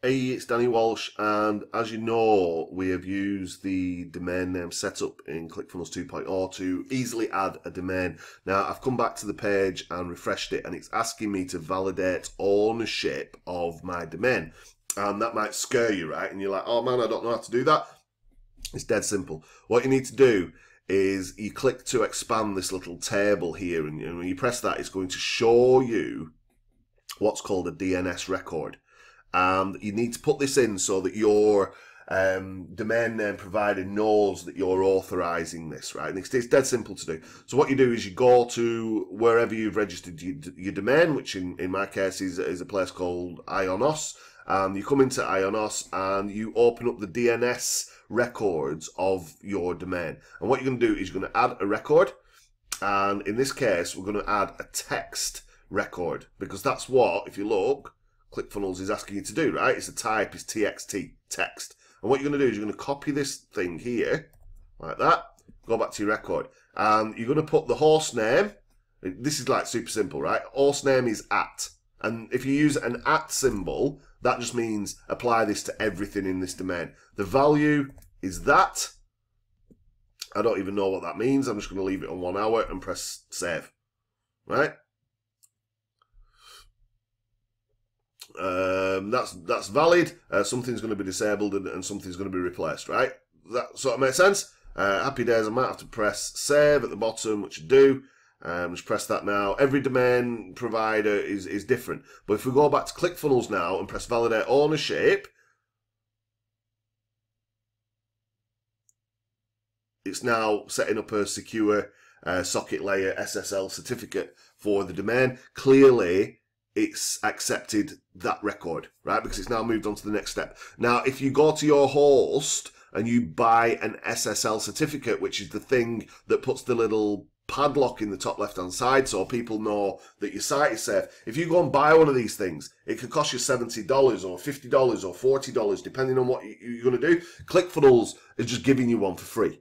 Hey, it's Danny Walsh, and as you know, we have used the domain name setup in ClickFunnels 2.0 to easily add a domain. Now, I've come back to the page and refreshed it, and it's asking me to validate ownership of my domain. And that might scare you, right? And you're like, oh man, I don't know how to do that. It's dead simple. What you need to do is you click to expand this little table here, and when you press that, it's going to show you what's called a DNS record and you need to put this in so that your um, domain name provider knows that you're authorizing this, right? And it's, it's, dead simple to do. So what you do is you go to wherever you've registered your, your domain, which in, in my case is, is a place called Ionos, and you come into Ionos and you open up the DNS records of your domain. And what you're going to do is you're going to add a record, and in this case, we're going to add a text record because that's what, if you look, ClickFunnels is asking you to do, right? It's a type, it's TXT, text. And what you're going to do is you're going to copy this thing here, like that, go back to your record. And you're going to put the host name, this is like super simple, right? Host name is at. And if you use an at symbol, that just means apply this to everything in this domain. The value is that. I don't even know what that means. I'm just going to leave it on one hour and press save, right? Um, that's that's valid. Uh, something's going to be disabled and, and, something's going to be replaced, right? That sort of makes sense. Uh, happy days. I might have to press save at the bottom, which I do. Um, just press that now. Every domain provider is is different. But if we go back to ClickFunnels now and press validate ownership, it's now setting up a secure uh, socket layer SSL certificate for the domain. Clearly, it's accepted that record, right? Because it's now moved on to the next step. Now, if you go to your host and you buy an SSL certificate, which is the thing that puts the little padlock in the top left hand side so people know that your site is safe. If you go and buy one of these things, it could cost you $70 or $50 or $40, depending on what you're going to do. ClickFunnels is just giving you one for free,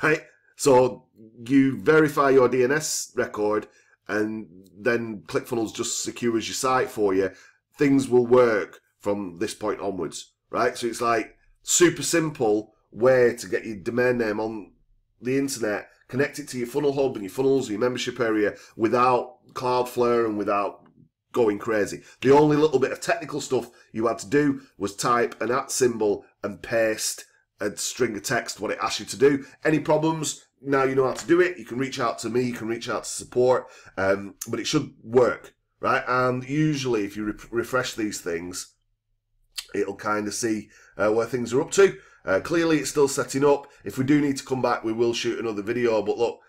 right? So you verify your DNS record and then ClickFunnels just secures your site for you, things will work from this point onwards, right? So it's like super simple way to get your domain name on the internet, connect it to your funnel hub and your funnels, your membership area without Cloudflare and without going crazy. The only little bit of technical stuff you had to do was type an at symbol and paste a string of text what it asked you to do. Any problems, now you know how to do it. You can reach out to me, you can reach out to support, um, but it should work, right? And usually, if you re refresh these things, it'll kind of see uh, where things are up to. Uh, clearly, it's still setting up. If we do need to come back, we will shoot another video. But look,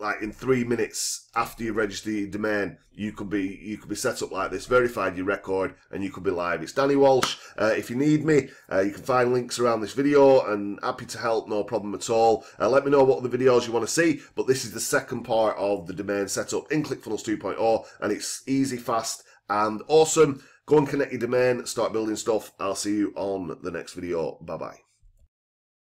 like in three minutes after you register your domain, you could be you could be set up like this, verified your record, and you could be live. It's Danny Walsh. Uh, if you need me, uh, you can find links around this video, and happy to help, no problem at all. Uh, let me know what other videos you want to see. But this is the second part of the domain setup in ClickFunnels 2.0, and it's easy, fast, and awesome. Go and connect your domain, start building stuff. I'll see you on the next video. Bye bye.